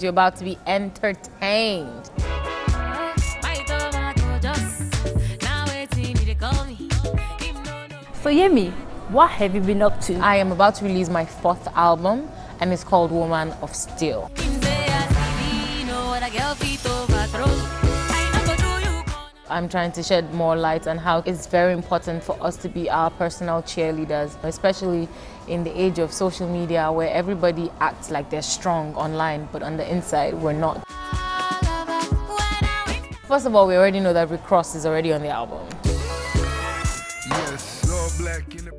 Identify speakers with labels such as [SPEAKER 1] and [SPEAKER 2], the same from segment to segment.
[SPEAKER 1] You're about to be entertained.
[SPEAKER 2] So Yemi, what have you been up to?
[SPEAKER 1] I am about to release my fourth album and it's called Woman of Steel. I'm trying to shed more light on how it's very important for us to be our personal cheerleaders, especially in the age of social media where everybody acts like they're strong online, but on the inside, we're not. First of all, we already know that Rick Ross is already on the album.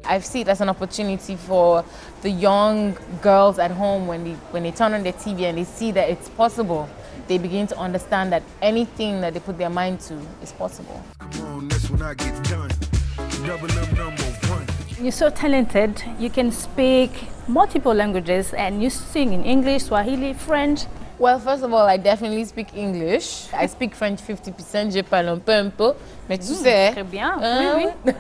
[SPEAKER 1] I see it as an opportunity for the young girls at home when they, when they turn on their TV and they see that it's possible, they begin to understand that anything that they put their mind to is possible.
[SPEAKER 2] You're so talented. You can speak multiple languages and you sing in English, Swahili, French.
[SPEAKER 1] Well, first of all, I definitely speak English. I speak French 50%, je parle un peu un peu. Mais tu sais.
[SPEAKER 2] Très bien.
[SPEAKER 1] hein?
[SPEAKER 2] Oui, oui.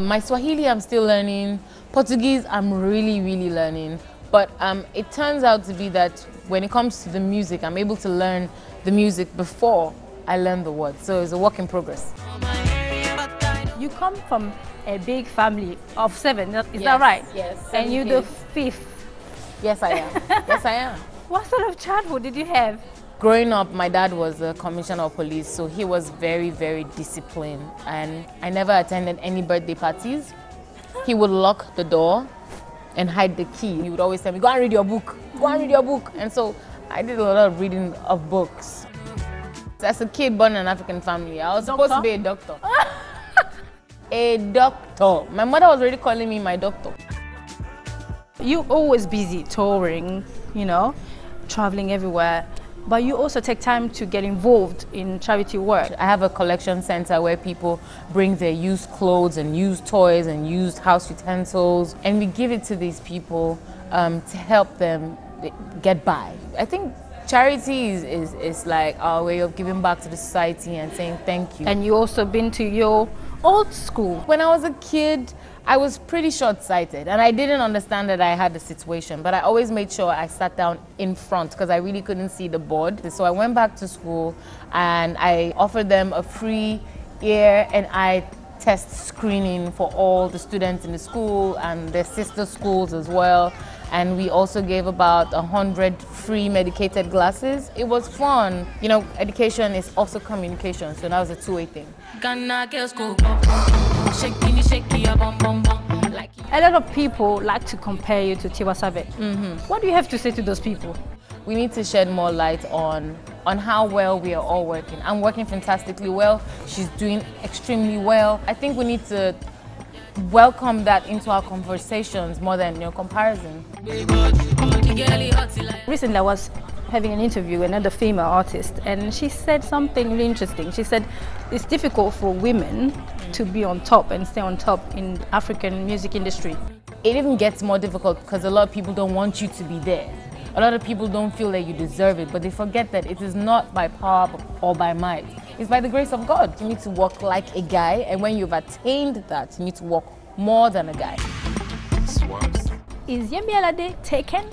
[SPEAKER 1] My Swahili, I'm still learning. Portuguese, I'm really, really learning. But um, it turns out to be that when it comes to the music, I'm able to learn the music before I learn the words. So it's a work in progress.
[SPEAKER 2] You come from a big family of seven, is
[SPEAKER 1] Yes,
[SPEAKER 2] that right?
[SPEAKER 1] yes,
[SPEAKER 2] And you're the fifth.
[SPEAKER 1] Yes, I am. yes, I am.
[SPEAKER 2] What sort of childhood did you have?
[SPEAKER 1] Growing up, my dad was a commissioner of police, so he was very, very disciplined. And I never attended any birthday parties. He would lock the door and hide the key. He would always tell me, Go and read your book. Go and read your book. And so I did a lot of reading of books. As a kid born in an African family, I was supposed to be a doctor. a doctor. My mother was already calling me my doctor.
[SPEAKER 2] You're always busy touring, you know, traveling everywhere. But you also take time to get involved in charity work.
[SPEAKER 1] I have a collection center where people bring their used clothes and used toys and used house utensils, and we give it to these people um, to help them get by. I think charity is, is, is like our way of giving back to the society and saying thank you.
[SPEAKER 2] And you also been to your old school.
[SPEAKER 1] When I was a kid, I was pretty short sighted and I didn't understand that I had the situation, but I always made sure I sat down in front because I really couldn't see the board. So I went back to school and I offered them a free ear and eye test screening for all the students in the school and their sister schools as well. And we also gave about 100 free medicated glasses. It was fun. You know, education is also communication, so that was a two-way thing.
[SPEAKER 2] A lot of people like to compare you to Tiwa Savage. Mm-hmm. What do you have to say to those people?
[SPEAKER 1] we need to shed more light on on how well we are all working. I'm working fantastically well. She's doing extremely well. I think we need to welcome that into our conversations more than your comparison.
[SPEAKER 3] the girlie hot like
[SPEAKER 2] Recently, I was having an interview with another female artist, and she said something really interesting. She said it's difficult for women to be on top and stay on top in African music industry.
[SPEAKER 1] It even gets more difficult because a lot of people don't want you to be there. A lot of people don't feel that you deserve it, but they forget that it is not by power or by might. It's by the grace of God. You need to walk like a guy, and when you've attained that, you need to walk more than a guy.
[SPEAKER 2] Is Yemi Alade taken?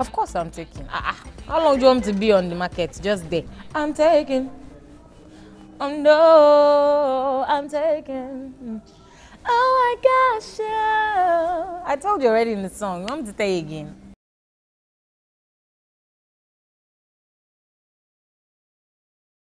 [SPEAKER 1] Of course I'm taking. Ah, ah. how long do you want to be on the market? Just there. I'm taking. Oh no, I'm taking. Oh my gosh, yeah. I told you already in the song. You want me to say it again?